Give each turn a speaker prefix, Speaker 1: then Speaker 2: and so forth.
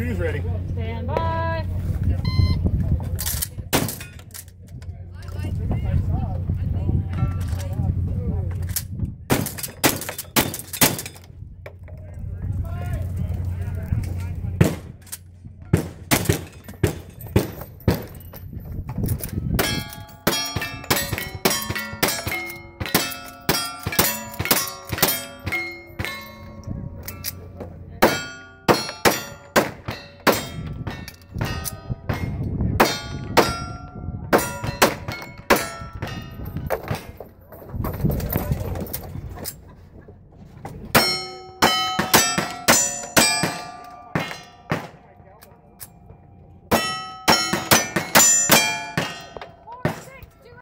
Speaker 1: Two's ready.
Speaker 2: Stand by.